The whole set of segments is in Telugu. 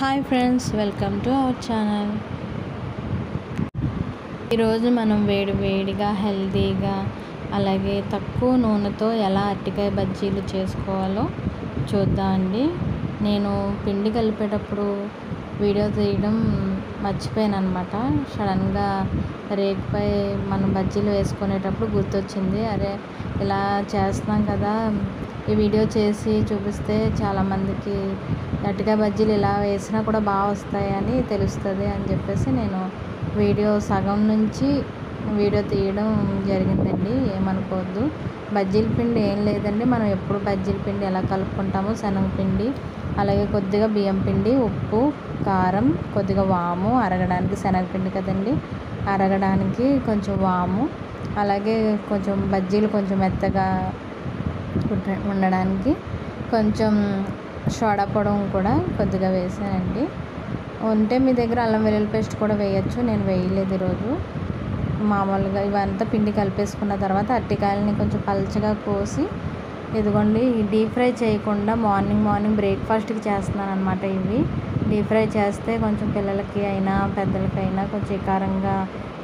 Hi friends welcome to our channel ఈరోజు మనం వేడి వేడిగా హెల్తీగా అలాగే తక్కువ నూనెతో ఎలా అరటికాయ బజ్జీలు చేసుకోవాలో చూద్దామండి నేను పిండి కలిపేటప్పుడు వీడియో తీయడం మర్చిపోయాను అనమాట సడన్గా రేకుపై మనం బజ్జీలు వేసుకునేటప్పుడు గుర్తొచ్చింది అరే ఇలా చేస్తున్నాం కదా ఈ వీడియో చేసి చూపిస్తే చాలామందికి గట్టిగా బజ్జీలు ఇలా వేసినా కూడా బాగా వస్తాయని తెలుస్తుంది అని చెప్పేసి నేను వీడియో సగం నుంచి వీడియో తీయడం జరిగిందండి ఏమనుకోవద్దు. బజ్జీల పిండి ఏం లేదండి మనం ఎప్పుడు బజ్జీల పిండి ఎలా కలుపుకుంటామో శనగపిండి అలాగే కొద్దిగా బియ్యం పిండి ఉప్పు కారం కొద్దిగా వాము అరగడానికి శనగపిండి కదండి. అరగడానికి కొంచెం వాము అలాగే కొంచెం బజ్జీలు కొంచెం మెత్తగా ఉండడానికి కొంచెం సోడా పొడం కూడా కొద్దిగా వేసానండి. ఉంటే మీ దగ్గర అల్లం వెల్లుల్లి పేస్ట్ కూడా వేయచ్చు నేను వేయలేదు ఈరోజు. మామూలుగా ఇవంతా పిండి కలిపేసుకున్న తర్వాత అరటికాయలని కొంచెం పలచగా కోసి ఇదిగోండి డీప్ ఫ్రై చేయకుండా మార్నింగ్ మార్నింగ్ బ్రేక్ఫాస్ట్కి చేస్తున్నాను అనమాట ఇవి. డీప్ ఫ్రై చేస్తే కొంచెం పిల్లలకి అయినా పెద్దలకైనా కొంచెం కారంగా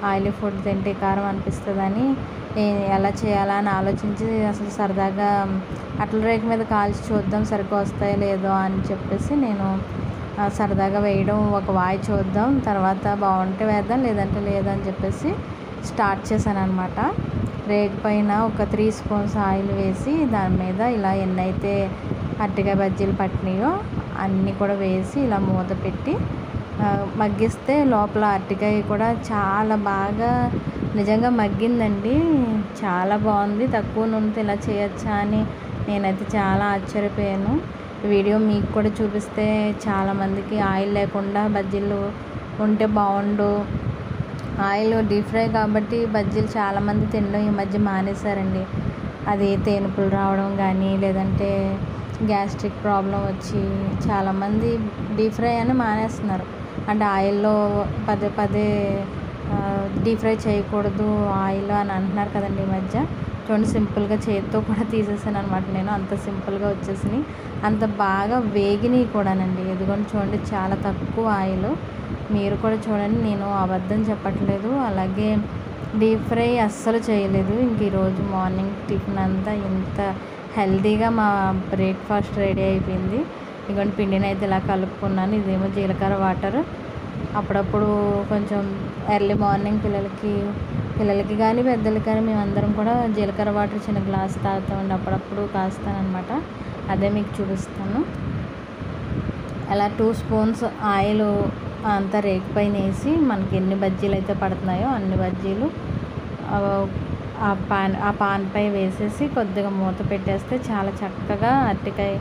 ఆయిలీ ఫుడ్ తింటే కారం అనిపిస్తుందని ఎలా చేయాలా అని ఆలోచించి అసలు సరదాగా అట్ల రేకు మీద కాల్చి చూద్దాం సరిగ్గా వస్తాయో లేదో అని చెప్పేసి నేను సరదాగా వేయడం ఒక వాయి చూద్దాం తర్వాత బాగుంటే వేద్దాం లేదంటే లేదని చెప్పేసి స్టార్ట్ చేశాను అనమాట రేకు పైన ఒక త్రీ స్పూన్స్ ఆయిల్ వేసి దాని మీద ఇలా ఎన్నైతే అరటికాయ బజ్జీలు పట్టినాయో అన్నీ కూడా వేసి ఇలా మూత పెట్టి మగ్గిస్తే లోపల అరటికాయ కూడా చాలా బాగా నిజంగా మగ్గిందండి. చాలా బాగుంది. తక్కువ నూనెతో ఇలా చేయొచ్చా అని నేనైతే చాలా ఆశ్చర్యపోయాను. వీడియో మీకు కూడా చూపిస్తే చాలామందికి ఆయిల్ లేకుండా బజ్జీలు ఉంటే బాగుండు. ఆయిల్ డీప్ ఫ్రై కాబట్టి బజ్జీలు చాలామంది తినడం ఈ మధ్య మానేశారండి. అది తేనుపులు రావడం కానీ లేదంటే గ్యాస్ట్రిక్ ప్రాబ్లం వచ్చి చాలామంది డీప్ ఫ్రై అని మానేస్తున్నారు. అంటే ఆయిల్లో పదే పదే డీప్ ఫ్రై చేయకూడదు ఆయిల్ అని అంటున్నారు కదండి ఈ మధ్య. చూడండి సింపుల్గా చేతితో కూడా తీసేసాను అనమాట నేను. అంత సింపుల్గా వచ్చేసినాయి. అంత బాగా వేగినవి కూడానండి. ఎదుగుని చూడండి చాలా తక్కువ ఆయిల్. మీరు కూడా చూడండి నేను అబద్ధం చెప్పట్లేదు. అలాగే డీప్ ఫ్రై అస్సలు చేయలేదు. ఇంక ఈరోజు మార్నింగ్ టిఫిన్ అంతా ఇంత హెల్తీగా మా బ్రేక్ఫాస్ట్ రెడీ అయిపోయింది. ఇదిగోండి పిండిని అయితే ఇలా కలుపుకున్నాను. ఇదేమో జీలకర్ర వాటర్. అప్పుడప్పుడు కొంచెం ఎర్లీ మార్నింగ్ పిల్లలకి పిల్లలకి కానీ పెద్దలకి కానీ మేమందరం కూడా జీలకర్ర వాటర్ చిన్న గ్లాస్ తాగుతామండి అప్పుడప్పుడు కాస్తానమాట అదే మీకు చూపిస్తాను. అలా టూ స్పూన్స్ ఆయిల్ అంతా రేకు పైన వేసి మనకి ఎన్ని బజ్జీలు అయితే పడుతున్నాయో అన్ని బజ్జీలు ఆ, ఆ పాన్ ఆ పాన్పై వేసేసి కొద్దిగా మూత పెట్టేస్తే చాలా చక్కగా అరటికాయ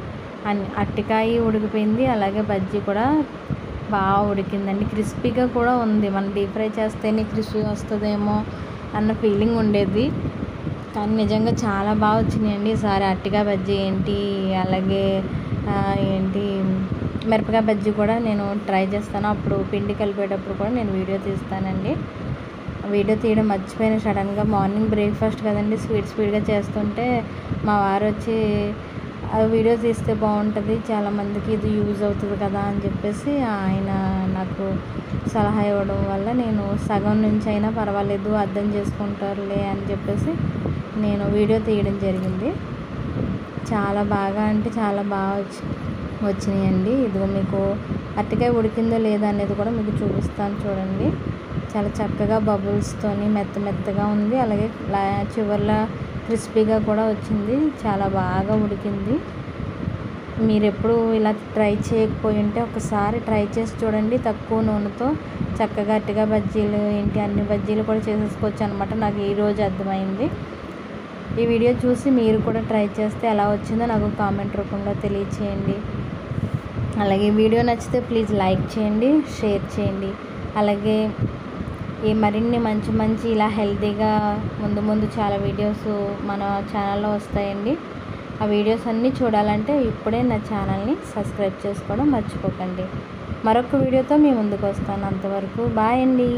అన్ని అరటికాయ ఉడికిపోయింది. అలాగే బజ్జీ కూడా బాగా ఉడికిందండి. క్రిస్పీగా కూడా ఉంది. మనం డీప్ ఫ్రై చేస్తేనే క్రిస్పీ వస్తుందేమో అన్న ఫీలింగ్ ఉండేది. కానీ నిజంగా చాలా బాగా వచ్చినాయండి. ఈసారి అరటికాయ బజ్జీ ఏంటి అలాగే ఏంటి మిరపకాయ బజ్జీ కూడా నేను ట్రై చేస్తాను. అప్పుడు పిండి కలిపేటప్పుడు కూడా నేను వీడియో తీస్తానండి. వీడియో తీయడం మర్చిపోయిన. సడన్గా మార్నింగ్ బ్రేక్ఫాస్ట్ కదండి స్వీట్ స్పీడ్గా చేస్తుంటే మా వారు వచ్చి వీడియో తీస్తే బాగుంటుంది చాలామందికి ఇది యూజ్ అవుతుంది కదా అని చెప్పేసి ఆయన నాకు సలహా ఇవ్వడం వల్ల నేను సగం నుంచి అయినా పర్వాలేదు అర్థం చేసుకుంటారులే అని చెప్పేసి నేను వీడియో తీయడం జరిగింది. చాలా బాగా అంటే చాలా బాగా వచ్చి వచ్చినాయండి. ఇదిగో మీకు అరటికాయ ఉడికిందో లేదా అనేది కూడా మీకు చూపిస్తాను చూడండి. చాలా చక్కగా బబుల్స్తోని మెత్త మెత్తగా ఉంది. అలాగే చివర్లో క్రిస్పీగా కూడా వచ్చింది. చాలా బాగా ఉడికింది. మీరు ఎప్పుడు ఇలా ట్రై చేయకపోయి ఉంటే ఒకసారి ట్రై చేసి చూడండి. తక్కువ నూనెతో చక్కగా అట్టిగా బజ్జీలు ఏంటి అన్ని బజ్జీలు కూడా చేసేసుకోవచ్చు అనమాట నాకు ఈరోజు అర్థమైంది. ఈ వీడియో చూసి మీరు కూడా ట్రై చేస్తే ఎలా వచ్చిందో నాకు కామెంట్ రూపంలో తెలియచేయండి. అలాగే వీడియో నచ్చితే ప్లీజ్ లైక్ చేయండి షేర్ చేయండి. అలాగే ఈ మరిన్ని మంచి మంచి ఇలా హెల్తీగా ముందు ముందు చాలా వీడియోస్ మన ఛానల్లో వస్తాయండి. ఆ వీడియోస్ అన్నీ చూడాలంటే ఇప్పుడే నా ఛానల్ని సబ్స్క్రైబ్ చేసుకోవడం మర్చిపోకండి. మరొక వీడియోతో మీ ముందుకు వస్తాను. అంతవరకు బాయ్ అండి.